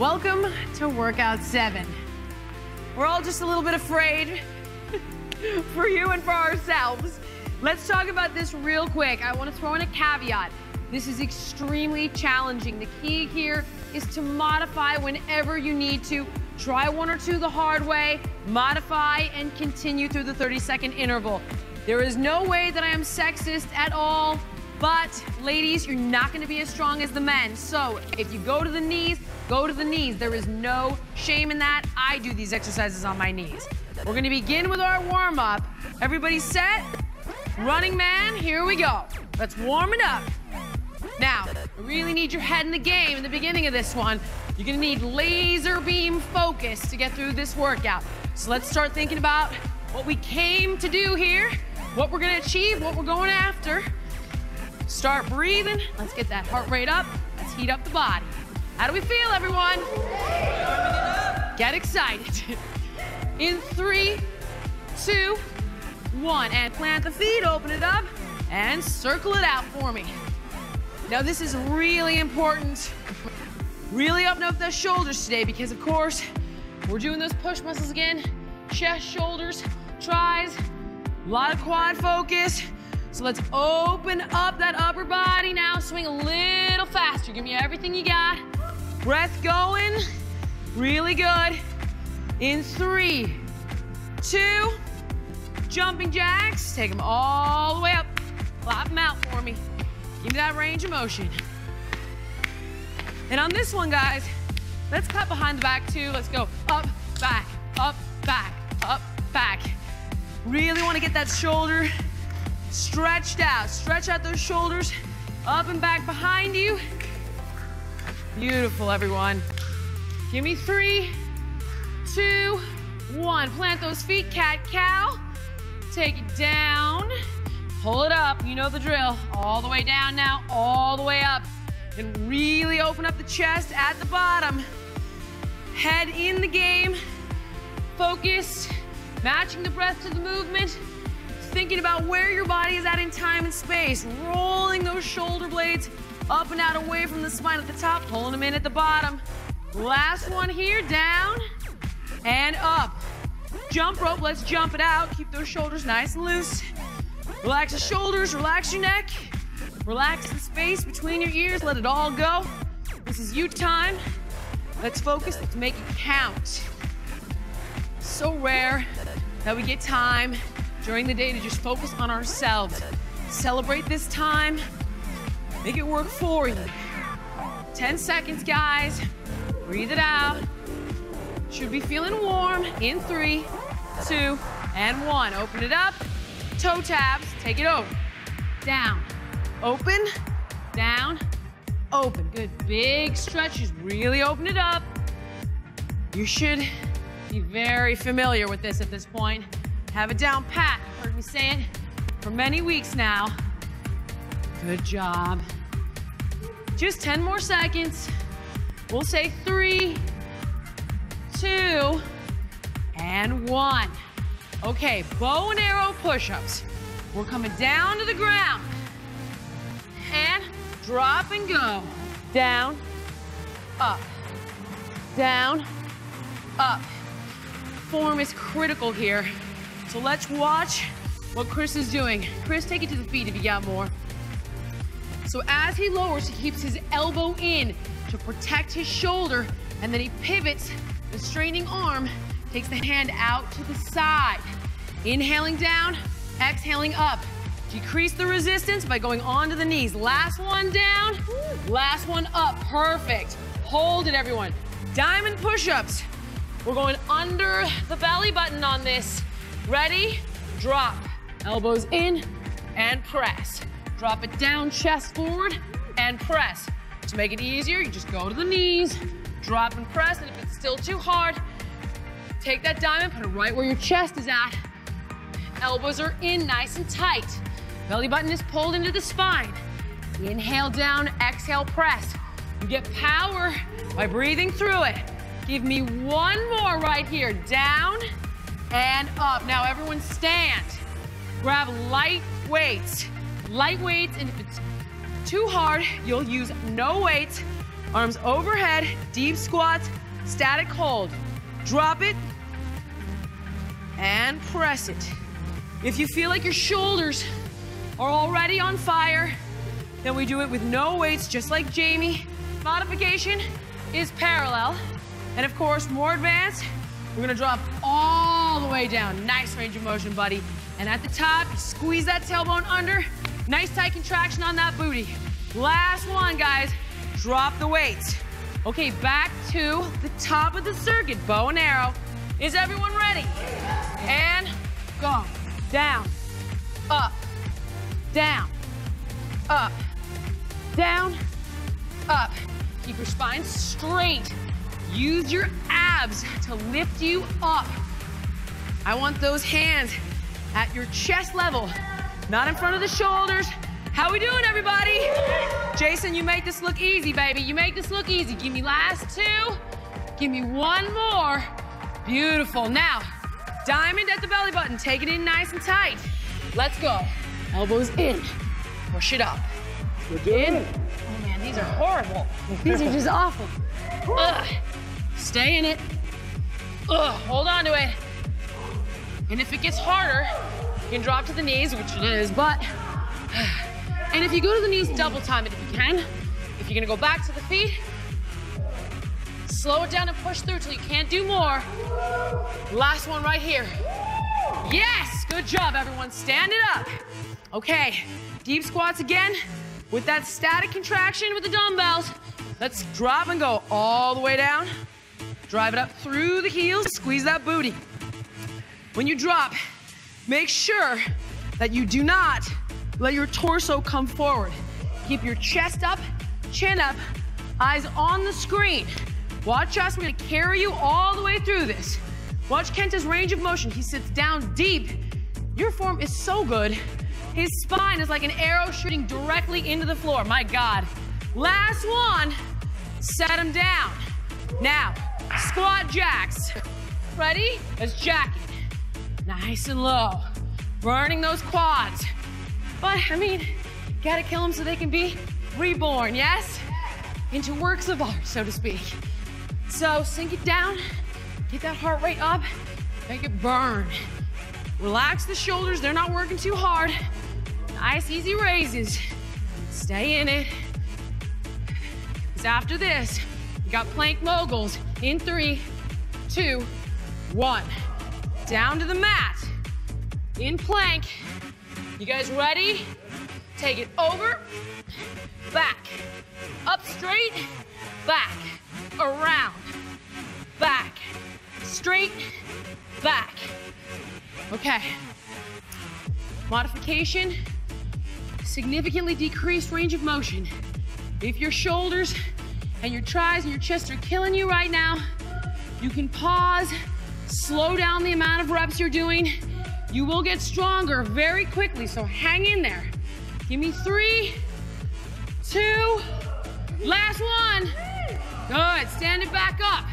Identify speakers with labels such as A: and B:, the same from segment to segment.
A: Welcome to workout seven. We're all just a little bit afraid for you and for ourselves. Let's talk about this real quick. I want to throw in a caveat. This is extremely challenging. The key here is to modify whenever you need to. Try one or two the hard way, modify, and continue through the 30 second interval. There is no way that I am sexist at all, but ladies, you're not gonna be as strong as the men. So if you go to the knees, go to the knees. There is no shame in that. I do these exercises on my knees. We're gonna begin with our warm up. Everybody set? Running man, here we go. Let's warm it up. Now, I really need your head in the game in the beginning of this one. You're gonna need laser beam focus to get through this workout. So let's start thinking about what we came to do here, what we're gonna achieve, what we're going after. Start breathing. Let's get that heart rate up. Let's heat up the body. How do we feel, everyone? Get excited. In three, two, one. And plant the feet, open it up, and circle it out for me. Now, this is really important. Really open up those shoulders today because, of course, we're doing those push muscles again. Chest, shoulders, tries, a lot of quad focus. So let's open up that upper body now. Swing a little faster. Give me everything you got. Breath going. Really good. In three, two, jumping jacks. Take them all the way up. Flop them out for me. Give me that range of motion. And on this one, guys, let's cut behind the back too. Let's go up, back, up, back, up, back. Really want to get that shoulder stretched out. Stretch out those shoulders, up and back behind you. Beautiful, everyone. Give me three, two, one. Plant those feet, cat cow. Take it down. Pull it up. You know the drill. All the way down now, all the way up. And really open up the chest at the bottom. Head in the game. Focused. Matching the breath to the movement. Thinking about where your body is at in time and space. Rolling those shoulder blades up and out away from the spine at the top. Pulling them in at the bottom. Last one here. Down and up. Jump rope. Let's jump it out. Keep those shoulders nice and loose. Relax the shoulders, relax your neck, relax the space between your ears, let it all go. This is you time. Let's focus, let's make it count. So rare that we get time during the day to just focus on ourselves. Celebrate this time, make it work for you. 10 seconds, guys. Breathe it out. Should be feeling warm in three, two, and one. Open it up toe taps, take it over. Down, open, down, open. Good, big stretches, really open it up. You should be very familiar with this at this point. Have it down pat, heard me say it for many weeks now. Good job. Just 10 more seconds. We'll say three, two, and one. Okay, bow and arrow push-ups. We're coming down to the ground. And drop and go. Down, up, down, up. Form is critical here. So let's watch what Chris is doing. Chris, take it to the feet if you got more. So as he lowers, he keeps his elbow in to protect his shoulder, and then he pivots the straining arm Takes the hand out to the side. Inhaling down, exhaling up. Decrease the resistance by going onto the knees. Last one down, last one up. Perfect. Hold it, everyone. Diamond push-ups. We're going under the belly button on this. Ready? Drop. Elbows in and press. Drop it down, chest forward, and press. To make it easier, you just go to the knees, drop and press, and if it's still too hard, Take that diamond, put it right where your chest is at. Elbows are in nice and tight. Belly button is pulled into the spine. Inhale down, exhale, press. You get power by breathing through it. Give me one more right here. Down and up. Now everyone stand. Grab light weights. Light weights, and if it's too hard, you'll use no weights. Arms overhead, deep squats, static hold. Drop it and press it. If you feel like your shoulders are already on fire, then we do it with no weights, just like Jamie. Modification is parallel. And of course, more advanced, we're gonna drop all the way down. Nice range of motion, buddy. And at the top, squeeze that tailbone under. Nice tight contraction on that booty. Last one, guys. Drop the weights. Okay, back to the top of the circuit, bow and arrow. Is everyone ready? And go. Down, up, down, up, down, up. Keep your spine straight. Use your abs to lift you up. I want those hands at your chest level, not in front of the shoulders. How we doing, everybody? Jason, you make this look easy, baby. You make this look easy. Give me last two. Give me one more. Beautiful. Now, diamond at the belly button. Take it in nice and tight. Let's go. Elbows in. Push it up. Look in. Oh man, these are horrible. These are just awful. Ugh. Stay in it. Ugh. Hold on to it. And if it gets harder, you can drop to the knees, which it is, but. And if you go to the knees, double time it if you can. If you're gonna go back to the feet, slow it down and push through till you can't do more. Last one right here. Yes, good job, everyone. Stand it up. Okay, deep squats again with that static contraction with the dumbbells. Let's drop and go all the way down. Drive it up through the heels, squeeze that booty. When you drop, make sure that you do not let your torso come forward. Keep your chest up, chin up, eyes on the screen. Watch us, we're gonna carry you all the way through this. Watch Kenta's range of motion. He sits down deep. Your form is so good. His spine is like an arrow shooting directly into the floor. My God. Last one, set him down. Now, squat jacks. Ready? Let's jack it. Nice and low. Burning those quads. But, I mean, gotta kill them so they can be reborn, yes? Into works of art, so to speak. So sink it down, get that heart rate up, make it burn. Relax the shoulders, they're not working too hard. Nice, easy raises. Stay in it. Because after this, we got plank moguls in three, two, one. Down to the mat. In plank. You guys ready? Take it over, back, up straight, back, around, back, straight, back. Okay. Modification, significantly decreased range of motion. If your shoulders and your thighs and your chest are killing you right now, you can pause, slow down the amount of reps you're doing, you will get stronger very quickly, so hang in there. Give me three, two, last one. Good, stand it back up.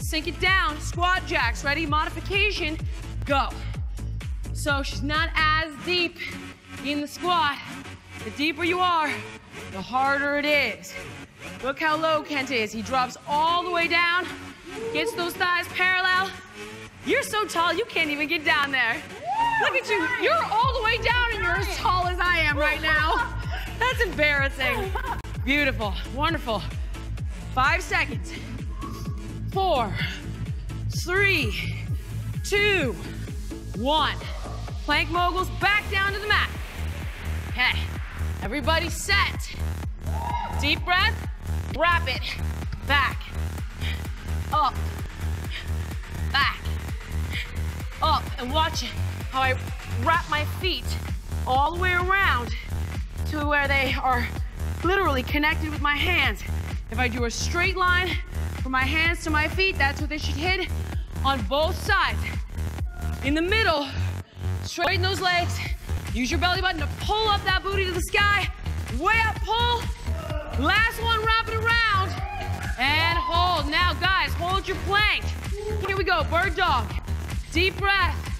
A: Sink it down, squat jacks, ready? Modification, go. So she's not as deep in the squat. The deeper you are, the harder it is. Look how low Kent is. He drops all the way down, gets those thighs parallel. You're so tall, you can't even get down there. Look at you. You're all the way down and you're as tall as I am right now. That's embarrassing. Beautiful. Wonderful. Five seconds. Four, three, two, one. Plank moguls back down to the mat. Okay. Everybody set. Deep breath. Wrap it. Back. Up. Back. Up. And watch it how I wrap my feet all the way around to where they are literally connected with my hands. If I do a straight line from my hands to my feet, that's what they should hit on both sides. In the middle, straighten those legs. Use your belly button to pull up that booty to the sky. Way up, pull. Last one, wrap it around. And hold. Now, guys, hold your plank. Here we go, bird dog. Deep breath.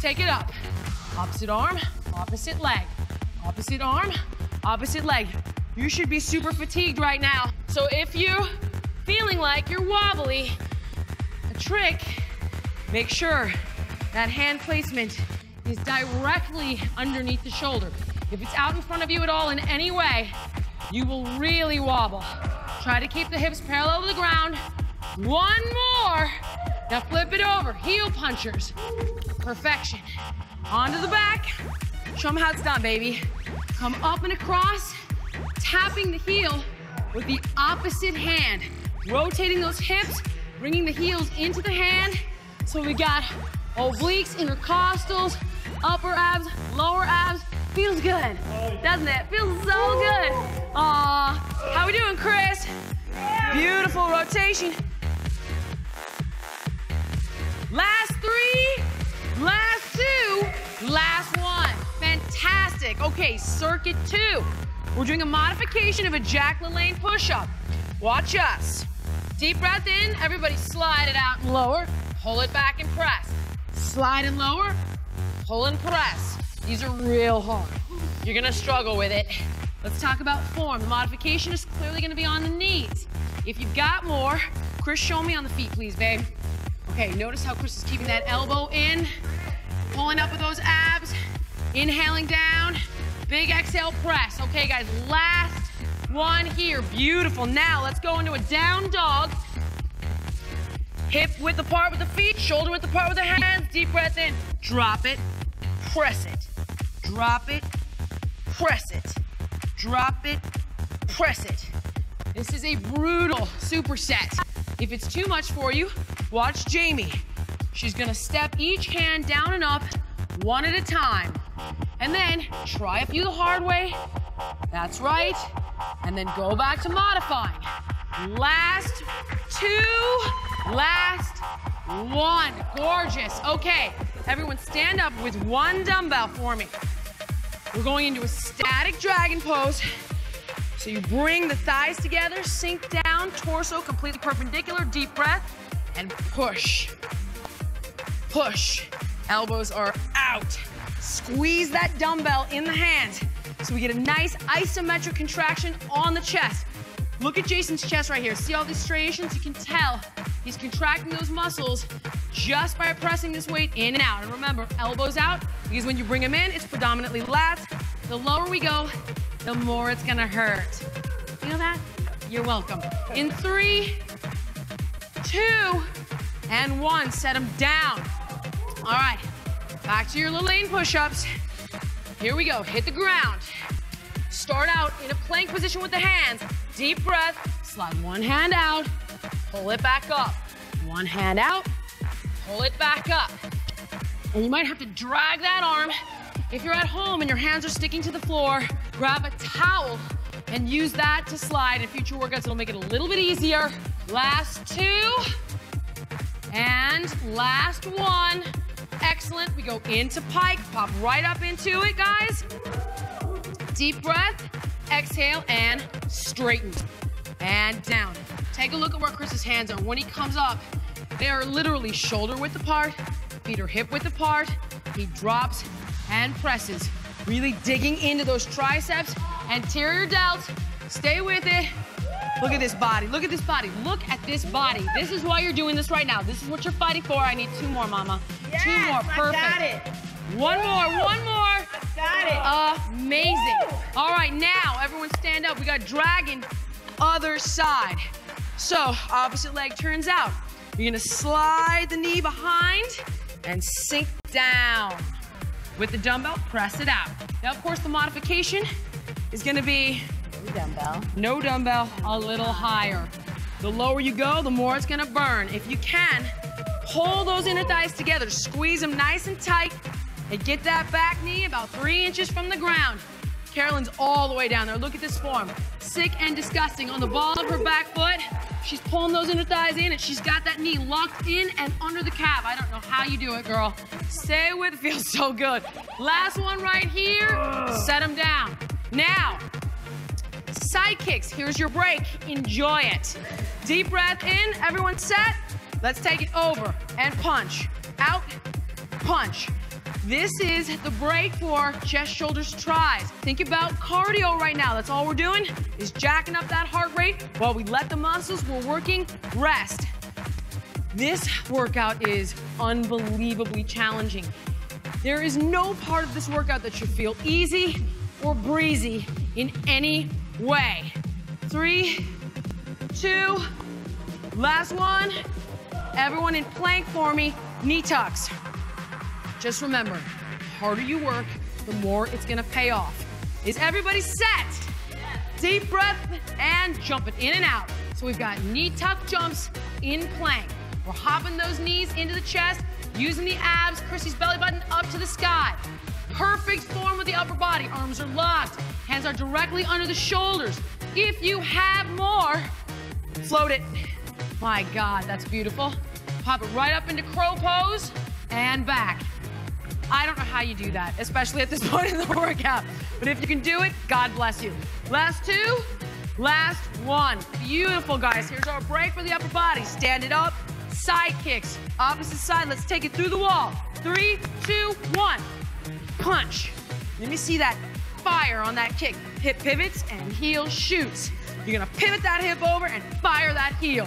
A: Take it up. Opposite arm, opposite leg. Opposite arm, opposite leg. you should be super fatigued right now. So if you feeling like you're wobbly, a trick, make sure that hand placement is directly underneath the shoulder. If it's out in front of you at all in any way, you will really wobble. Try to keep the hips parallel to the ground. One more. Now flip it over. Heel punchers. Perfection. Onto the back. Show them how it's done, baby. Come up and across, tapping the heel with the opposite hand. Rotating those hips, bringing the heels into the hand. So we got obliques, intercostals, upper abs, lower abs. Feels good, doesn't it? Feels so good. Aw, how we doing, Chris? Beautiful rotation. Last three, last two, last one. Fantastic. Okay, circuit two. We're doing a modification of a Jack LaLanne push-up. Watch us. Deep breath in, everybody slide it out and lower. Pull it back and press. Slide and lower, pull and press. These are real hard. You're gonna struggle with it. Let's talk about form. The modification is clearly gonna be on the knees. If you've got more, Chris, show me on the feet, please, babe. Okay, notice how Chris is keeping that elbow in, pulling up with those abs, inhaling down, big exhale, press. Okay, guys, last one here. Beautiful. Now let's go into a down dog. Hip width apart with the feet, shoulder width apart with the hands. Deep breath in. Drop it, press it. Drop it, press it. Drop it, press it. This is a brutal superset. If it's too much for you, watch Jamie. She's gonna step each hand down and up, one at a time. And then try a few the hard way. That's right. And then go back to modifying. Last two, last one. Gorgeous. Okay, everyone stand up with one dumbbell for me. We're going into a static dragon pose. So you bring the thighs together, sink down, torso completely perpendicular, deep breath, and push. Push. Elbows are out. Squeeze that dumbbell in the hand so we get a nice isometric contraction on the chest. Look at Jason's chest right here. See all these striations? You can tell he's contracting those muscles just by pressing this weight in and out. And remember, elbows out, because when you bring them in, it's predominantly lats. The lower we go, the more it's gonna hurt. Feel that? You're welcome. In three, two, and one, set them down. All right, back to your LaLanne push-ups. Here we go, hit the ground. Start out in a plank position with the hands. Deep breath, slide one hand out, pull it back up. One hand out, pull it back up. And you might have to drag that arm. If you're at home and your hands are sticking to the floor, grab a towel and use that to slide in future workouts. It'll make it a little bit easier. Last two. And last one. Excellent. We go into pike, pop right up into it, guys. Deep breath, exhale, and straighten. And down. Take a look at where Chris's hands are. When he comes up, they are literally shoulder width apart, feet are hip width apart. He drops and presses, really digging into those triceps, anterior delts. Stay with it. Look at this body. Look at this body. Look at this body. This is why you're doing this right now. This is what you're fighting for. I need two more, mama.
B: Yes,
A: two more. Perfect.
B: I got it.
A: One more. One more.
B: Got
A: it. Amazing. All right, now everyone stand up. We got dragon, other side. So opposite leg turns out. You're gonna slide the knee behind and sink down. With the dumbbell, press it out. Now, of course, the modification is gonna be
B: dumbbell.
A: no dumbbell, a little higher. The lower you go, the more it's gonna burn. If you can, pull those inner thighs together, squeeze them nice and tight, and get that back knee about three inches from the ground. Carolyn's all the way down there. Look at this form. Sick and disgusting. On the ball of her back foot, she's pulling those inner thighs in, and she's got that knee locked in and under the calf. I don't know how you do it, girl. Stay with it. Feels so good. Last one right here. Set them down. Now, Side kicks. Here's your break. Enjoy it. Deep breath in. Everyone set. Let's take it over and punch. Out, punch. This is the break for chest, shoulders, tries. Think about cardio right now. That's all we're doing is jacking up that heart rate while we let the muscles we're working rest. This workout is unbelievably challenging. There is no part of this workout that should feel easy or breezy in any way. Three, two, last one. Everyone in plank for me, knee tucks. Just remember, the harder you work, the more it's gonna pay off. Is everybody set? Deep breath and jumping in and out. So we've got knee tuck jumps in plank. We're hopping those knees into the chest, using the abs, Chrissy's belly button up to the sky. Perfect form with the upper body. Arms are locked, hands are directly under the shoulders. If you have more, float it. My God, that's beautiful. Pop it right up into crow pose and back. I don't know how you do that, especially at this point in the workout. But if you can do it, God bless you. Last two, last one. Beautiful, guys. Here's our break for the upper body. Stand it up, side kicks, opposite side. Let's take it through the wall. Three, two, one. Punch. Let me see that fire on that kick. Hip pivots and heel shoots. You're gonna pivot that hip over and fire that heel.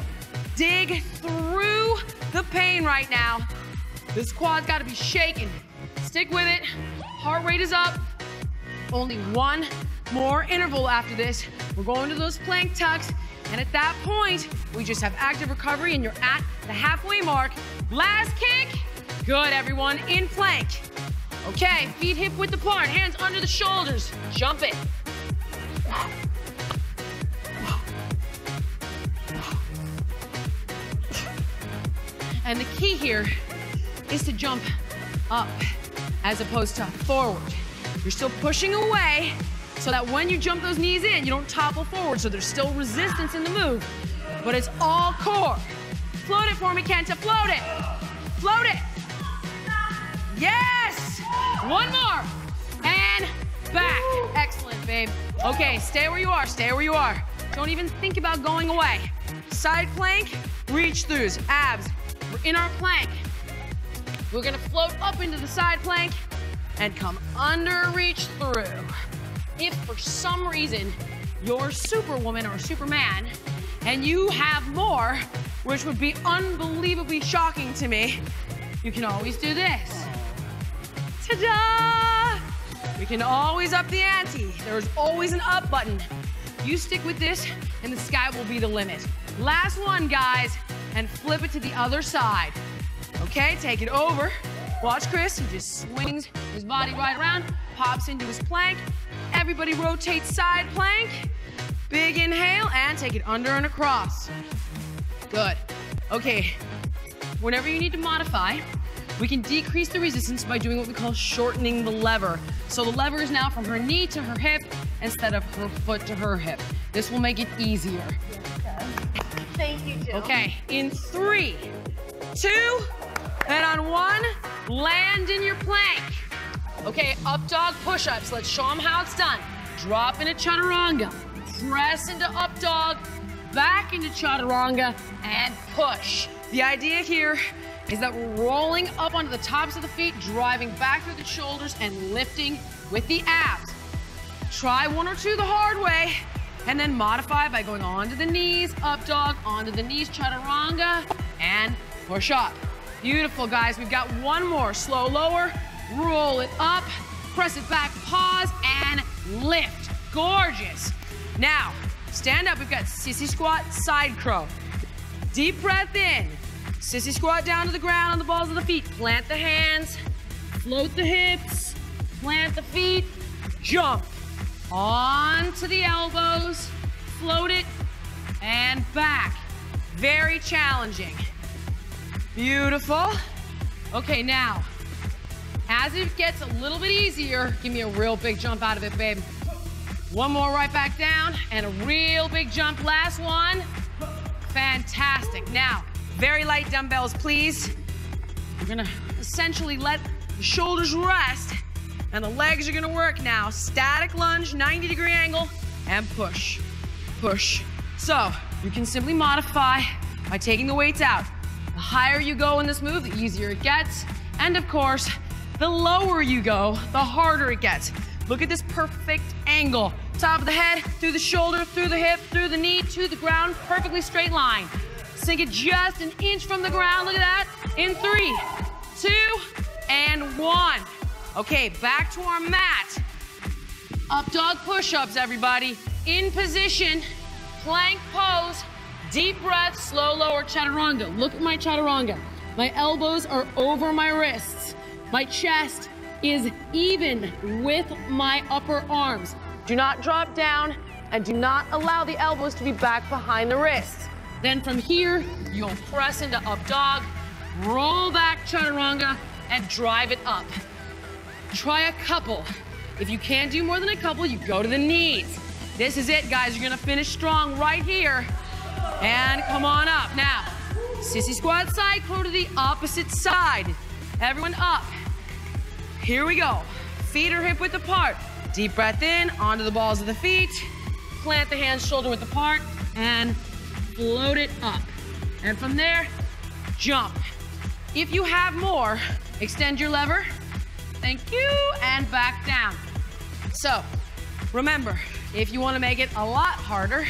A: Dig through the pain right now. This quad's gotta be shaking. Stick with it. Heart rate is up. Only one more interval after this. We're going to those plank tucks. And at that point, we just have active recovery and you're at the halfway mark. Last kick. Good, everyone. In plank. Okay, feet hip width apart, hands under the shoulders. Jump it. And the key here is to jump up as opposed to forward. You're still pushing away so that when you jump those knees in, you don't topple forward, so there's still resistance in the move, but it's all core. Float it for me, Kenta, float it. Float it. Yes! One more. And back. Excellent, babe. Okay, stay where you are, stay where you are. Don't even think about going away. Side plank, reach throughs, abs. We're in our plank. We're gonna float up into the side plank and come under reach through. If for some reason you're Superwoman or Superman and you have more, which would be unbelievably shocking to me, you can always do this. Ta-da! We can always up the ante. There's always an up button. You stick with this and the sky will be the limit. Last one, guys, and flip it to the other side. Okay, take it over. Watch Chris, he just swings his body right around, pops into his plank. Everybody rotate side plank. Big inhale and take it under and across. Good. Okay, whenever you need to modify, we can decrease the resistance by doing what we call shortening the lever. So the lever is now from her knee to her hip instead of her foot to her hip. This will make it easier.
B: Thank you, Jill.
A: Okay, in three, two, and on one, land in your plank. Okay, up dog push-ups. Let's show them how it's done. Drop into chaturanga, press into up dog, back into chaturanga, and push. The idea here is that we're rolling up onto the tops of the feet, driving back through the shoulders, and lifting with the abs. Try one or two the hard way, and then modify by going onto the knees, up dog, onto the knees, chaturanga, and push up. Beautiful, guys. We've got one more. Slow lower, roll it up, press it back, pause, and lift. Gorgeous. Now, stand up. We've got sissy squat, side crow. Deep breath in. Sissy squat down to the ground on the balls of the feet. Plant the hands, float the hips, plant the feet, jump. Onto the elbows, float it, and back. Very challenging. Beautiful. Okay, now, as it gets a little bit easier, give me a real big jump out of it, babe. One more right back down, and a real big jump. Last one. Fantastic. Now, very light dumbbells, please. We're gonna essentially let the shoulders rest, and the legs are gonna work now. Static lunge, 90 degree angle, and push, push. So, you can simply modify by taking the weights out. The higher you go in this move, the easier it gets. And of course, The lower you go, the harder it gets. Look at this perfect angle. Top of the head, through the shoulder, through the hip, through the knee, to the ground, perfectly straight line. Sink it just an inch from the ground. Look at that. In three, two, and one. Okay, back to our mat. Up dog push-ups, everybody. In position, plank pose, deep breath, slow lower chaturanga. Look at my chaturanga. My elbows are over my wrists. My chest is even with my upper arms. Do not drop down and do not allow the elbows to be back behind the wrists. Then from here, you'll press into up dog, roll back chaturanga, and drive it up. Try a couple. If you can't do more than a couple, you go to the knees. This is it, guys. You're gonna finish strong right here. And come on up. Now, sissy squat side, go to the opposite side. Everyone up. Here we go. Feet are hip width apart. Deep breath in, onto the balls of the feet. Plant the hands shoulder width apart and float it up. And from there, jump. If you have more, extend your lever. Thank you, and back down. So, remember, if you wanna make it a lot harder,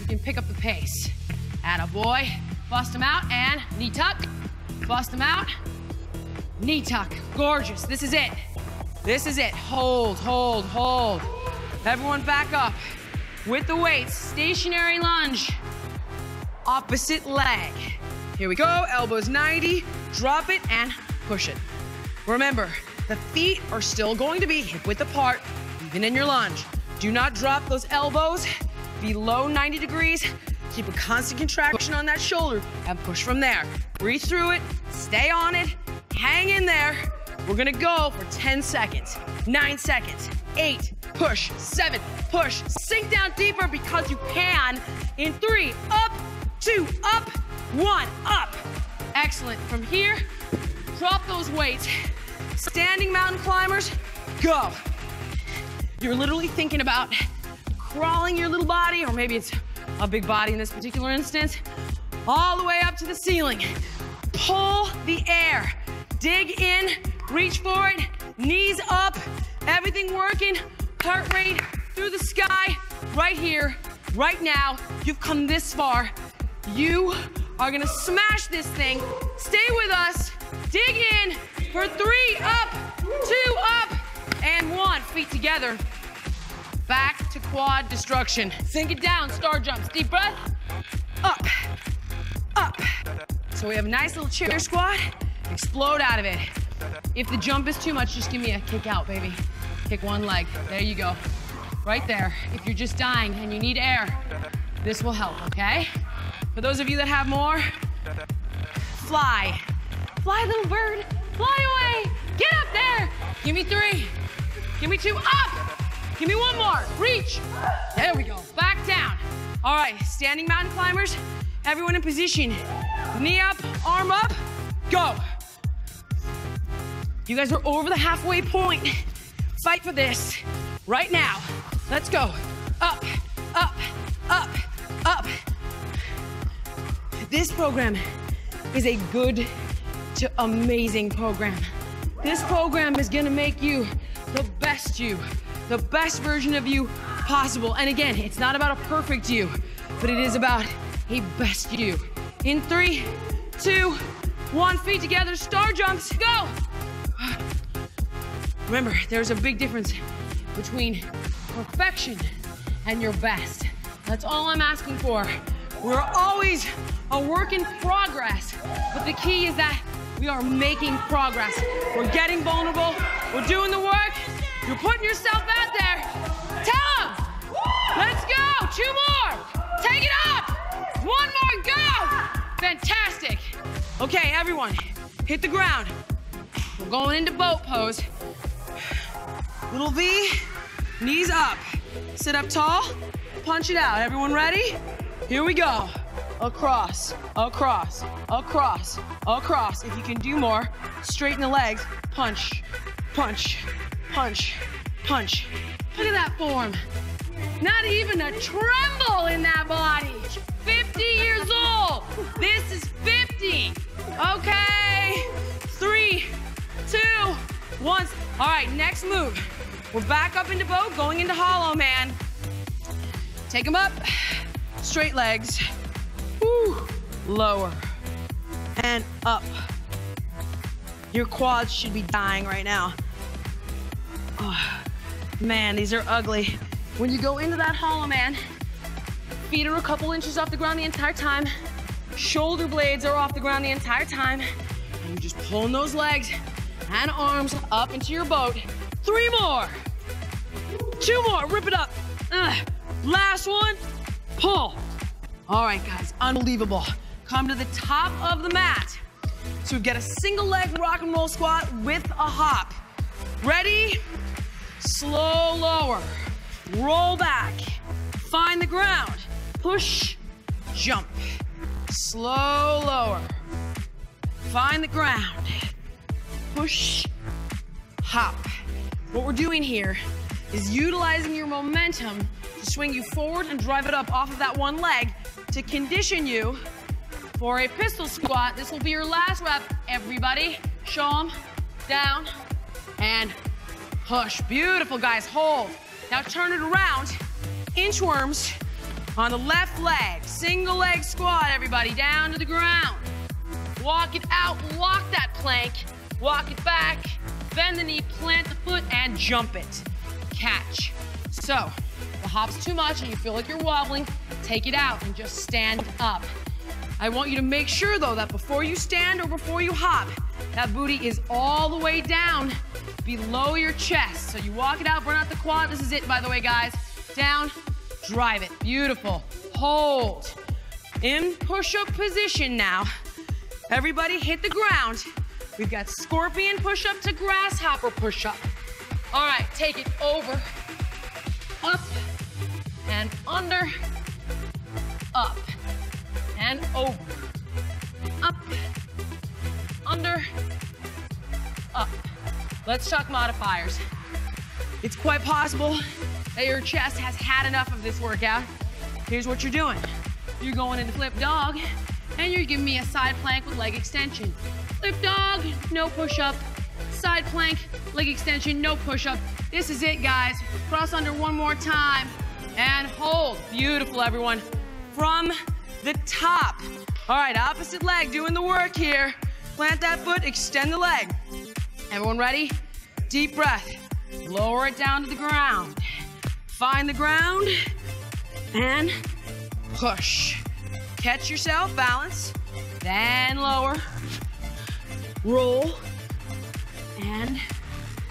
A: you can pick up the pace. Add a boy, bust them out, and knee tuck. Bust them out, knee tuck. Gorgeous, this is it. This is it. Hold, hold, hold. Everyone back up. With the weights, stationary lunge. Opposite leg. Here we go, elbows 90, drop it and push it. Remember, the feet are still going to be hip width apart, even in your lunge. Do not drop those elbows below 90 degrees. Keep a constant contraction on that shoulder and push from there. Breathe through it, stay on it, hang in there. We're gonna go for 10 seconds, nine seconds, eight, push, seven, push, sink down deeper because you can. In three, up, two, up, one, up. Excellent. From here, drop those weights. Standing mountain climbers, go. You're literally thinking about crawling your little body, or maybe it's a big body in this particular instance, all the way up to the ceiling. Pull the air. Dig in, reach for it, knees up, everything working, heart rate through the sky, right here, right now. You've come this far. You are gonna smash this thing. Stay with us. Dig in for three, up, two, up, and one. Feet together. Back to quad destruction. Sink it down, star jumps. Deep breath. Up, up. So we have a nice little chair squat. Explode out of it. If the jump is too much, just give me a kick out, baby. Kick one leg. There you go. Right there. If you're just dying and you need air, this will help, okay? For those of you that have more, fly. Fly, little bird. Fly away. Get up there. Give me three. Give me two. Up. Give me one more. Reach. There we go. Back down. All right, standing mountain climbers. Everyone in position. Knee up, arm up. Go. You guys are over the halfway point. Fight for this right now. Let's go. Up, up, up, up. This program is a good to amazing program. This program is gonna make you the best you, the best version of you possible. And again, it's not about a perfect you, but it is about a best you. In three, two, one, feet together, star jumps, go! Remember, there's a big difference between perfection and your best. That's all I'm asking for. We're always a work in progress, but the key is that we are making progress. We're getting vulnerable, we're doing the work, you're putting yourself out there. Tell them! Let's go! Two more! Take it up! One more, go! Fantastic! Okay, everyone, hit the ground. We're going into boat pose. Little V, knees up. Sit up tall, punch it out. Everyone ready? Here we go. Across, across, across, across. If you can do more, straighten the legs. Punch, punch, punch, punch. Look at that form. Not even a tremble in that body. 50 years old. This is 50. Okay. Three, two, once. All right, next move. We're back up into boat, going into hollow man. Take them up, straight legs. Lower and up. Your quads should be dying right now. Oh, man, these are ugly. When you go into that hollow man, feet are a couple inches off the ground the entire time. Shoulder blades are off the ground the entire time. And you're just pulling those legs and arms up into your boat. Three more. Two more. Rip it up. Ugh. Last one. Pull. All right, guys. Unbelievable. Come to the top of the mat. So get a single leg rock and roll squat with a hop. Ready? Slow lower. Roll back. Find the ground. Push, jump. Slow lower. Find the ground. Push, hop. What we're doing here is utilizing your momentum to swing you forward and drive it up off of that one leg to condition you for a pistol squat. This will be your last rep. Everybody, show them, down, and push. Beautiful, guys, hold. Now turn it around, inchworms on the left leg. Single leg squat, everybody, down to the ground. Walk it out, lock that plank, walk it back, bend the knee, plant the foot, and jump it. Catch. So, the hop's too much and you feel like you're wobbling, take it out and just stand up. I want you to make sure though that before you stand or before you hop, that booty is all the way down below your chest. So you walk it out, burn out the quad. This is it, by the way, guys. Down, drive it. Beautiful. Hold. In push-up position now. Everybody hit the ground. We've got scorpion push-up to grasshopper push-up. All right, take it over, up, and under, up and over. Up, under, up. Let's talk modifiers. It's quite possible that your chest has had enough of this workout. Here's what you're doing. You're going into flip dog, and you're giving me a side plank with leg extension. Flip dog, no push up. Side plank, leg extension, no push up. This is it, guys. Cross under one more time and hold. Beautiful, everyone. From the top. All right, opposite leg doing the work here. Plant that foot, extend the leg. Everyone ready? Deep breath. Lower it down to the ground. Find the ground and push. Catch yourself, balance, then lower. Roll and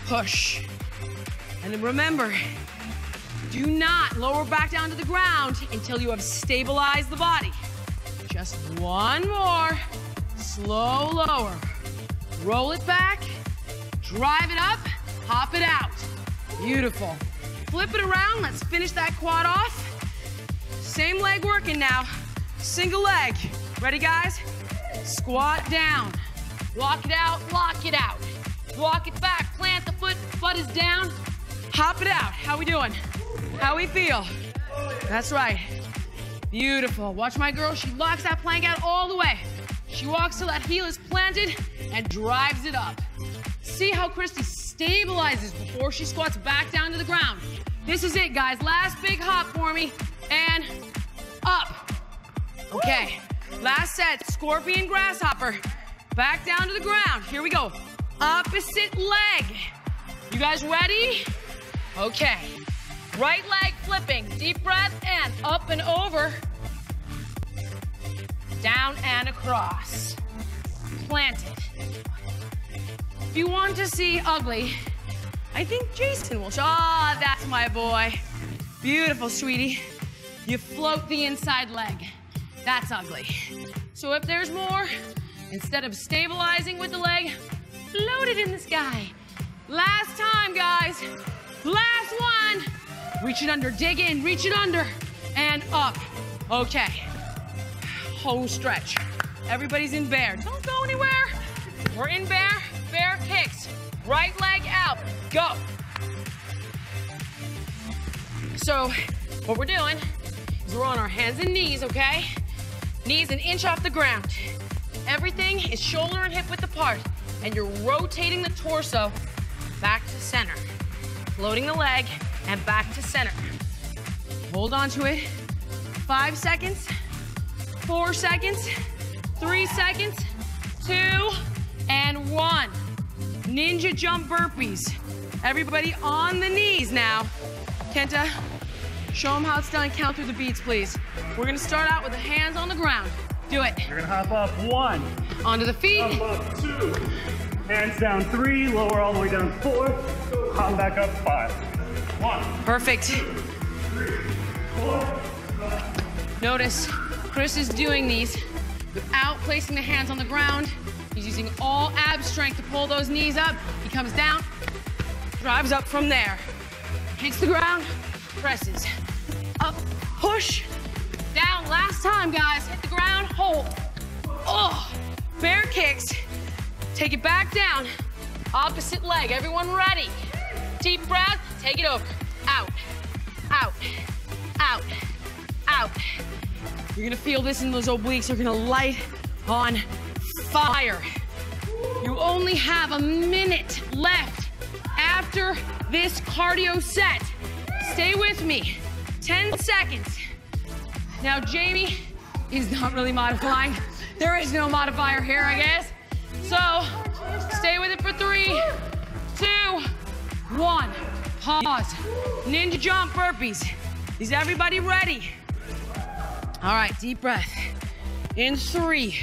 A: push. And remember, do not lower back down to the ground until you have stabilized the body. Just one more. Slow lower. Roll it back. Drive it up. Hop it out. Beautiful. Flip it around. Let's finish that quad off. Same leg working now. Single leg. Ready, guys? Squat down. Walk it out. Lock it out. Walk it back. Plant the foot. Butt is down. Hop it out. How we doing? How we feel? That's right. Beautiful. Watch my girl. She locks that plank out all the way. She walks till that heel is planted and drives it up. See how Christy stabilizes before she squats back down to the ground. This is it, guys. Last big hop for me. And up. Okay. Last set. Scorpion grasshopper. Back down to the ground. Here we go. Opposite leg. You guys ready? Okay. Right leg flipping. Deep breath and up and over. Down and across. Planted. If you want to see ugly, I think Jason will. Ah, that's my boy. Beautiful, sweetie. You float the inside leg. That's ugly. So if there's more, instead of stabilizing with the leg, float it in the sky. Last time, guys. Last one. Reach it under, dig in, reach it under, and up. Okay. Whole stretch. Everybody's in bear. Don't go anywhere. We're in bear, bear kicks. Right leg out, go. So, what we're doing is we're on our hands and knees, okay? Knees an inch off the ground. Everything is shoulder and hip width apart, and you're rotating the torso back to center. Loading the leg and back to center. Hold on to it. Five seconds, four seconds, three seconds, two, and one. Ninja jump burpees. Everybody on the knees now. Kenta, show them how it's done. Count through the beats, please. We're gonna start out with the hands on the ground. Do it.
C: You're gonna hop up one,
A: Onto the feet.
C: hop up two, hands down three, lower all the way down four, hop back up five.
A: Perfect. Notice Chris is doing these without placing the hands on the ground. He's using all ab strength to pull those knees up. He comes down, drives up from there. Hits the ground, presses. Up, push, down. Last time, guys. Hit the ground, hold. Oh, bear kicks. Take it back down. Opposite leg. Everyone ready? Deep breath. Take it over. Out, out, out, out. You're gonna feel this in those obliques. You're gonna light on fire. You only have a minute left after this cardio set. Stay with me. 10 seconds. Now, Jamie is not really modifying. There is no modifier here, I guess. So, stay with it for three, two, one. Pause. Ninja jump burpees. Is everybody ready? All right, deep breath. In three,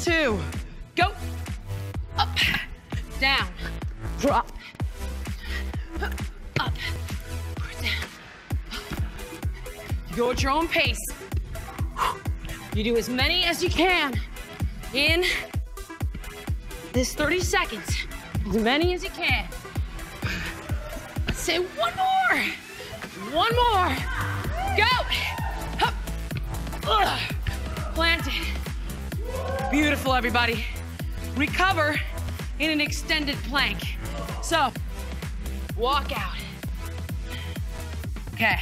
A: two, go. Up, down, drop. Up, down. You go at your own pace. You do as many as you can in this 30 seconds. As many as you can. Say one more. One more. Go. Hup. Ugh. Plant it. Beautiful, everybody. Recover in an extended plank. So, walk out. Okay.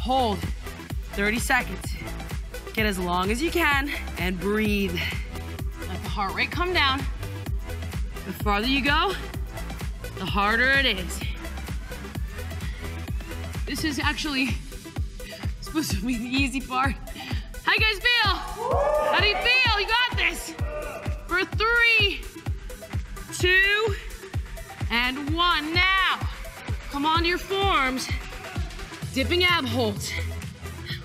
A: Hold 30 seconds. Get as long as you can and breathe. Let the heart rate come down. The farther you go, the harder it is. This is actually supposed to be the easy part. How you guys feel? How do you feel? You got this. For three, two, and one. Now, come on to your forms. Dipping ab holds.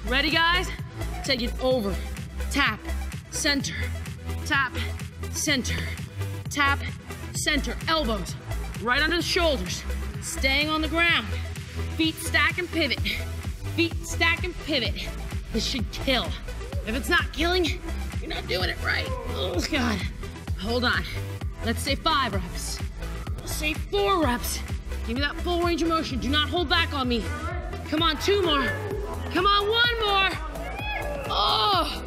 A: Ready, guys? Take it over. Tap, center, tap, center, tap, center. Elbows right under the shoulders. Staying on the ground. Feet stack and pivot. Feet stack and pivot. This should kill. If it's not killing, you're not doing it right. Oh, God. Hold on. Let's say five reps. Let's say four reps. Give me that full range of motion. Do not hold back on me. Come on, two more. Come on, one more. Oh,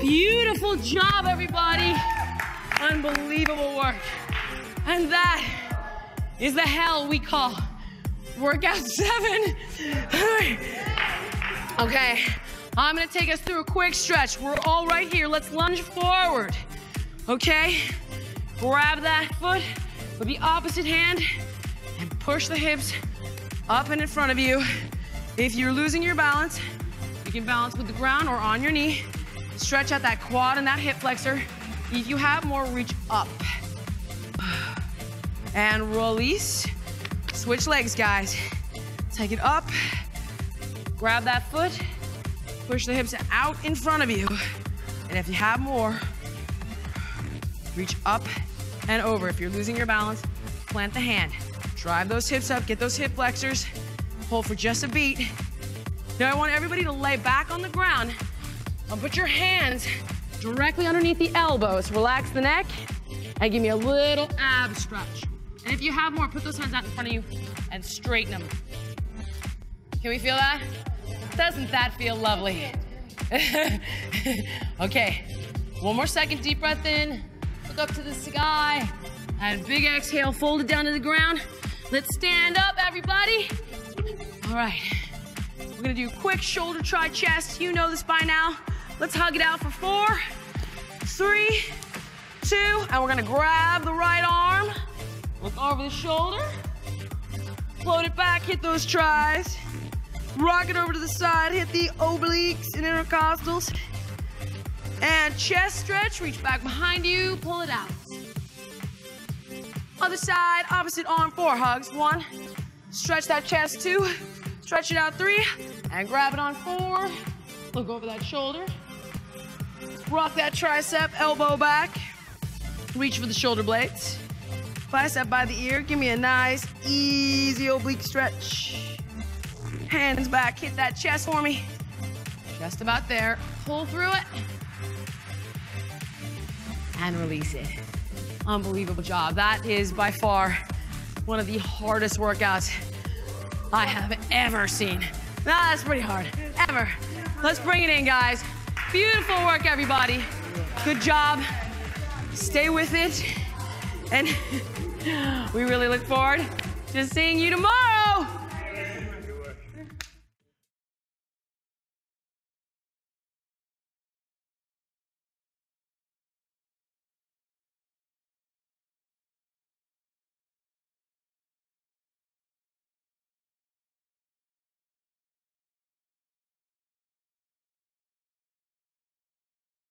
A: beautiful job, everybody. Unbelievable work. And that is the hell we call workout seven. okay, I'm gonna take us through a quick stretch. We're all right here. Let's lunge forward. Okay, grab that foot with the opposite hand and push the hips up and in front of you. If you're losing your balance, you can balance with the ground or on your knee. Stretch out that quad and that hip flexor. If you have more, reach up. And release. Switch legs, guys. Take it up. Grab that foot. Push the hips out in front of you. And if you have more, reach up and over. If you're losing your balance, plant the hand. Drive those hips up, get those hip flexors. Hold for just a beat. Now I want everybody to lay back on the ground and put your hands directly underneath the elbows. Relax the neck and give me a little ab stretch. And if you have more, put those hands out in front of you and straighten them. Can we feel that? Doesn't that feel lovely? okay, one more second, deep breath in. Look up to the sky. And big exhale, fold it down to the ground. Let's stand up, everybody. All right. We're gonna do quick shoulder, try chest. You know this by now. Let's hug it out for four, three, two, and we're gonna grab the right arm, Look over the shoulder. Float it back, hit those tris. Rock it over to the side, hit the obliques and intercostals. And chest stretch, reach back behind you, pull it out. Other side, opposite arm, four hugs. One, stretch that chest, two, stretch it out, three, and grab it on four. Look over that shoulder. Rock that tricep, elbow back. Reach for the shoulder blades. Bicep by the ear. Give me a nice, easy oblique stretch. Hands back, hit that chest for me. Just about there. Pull through it. And release it. Unbelievable job. That is by far one of the hardest workouts I have ever seen. Nah, that's pretty hard. Ever. Let's bring it in, guys. Beautiful work, everybody. Good job. Stay with it. And we really look forward to seeing you tomorrow.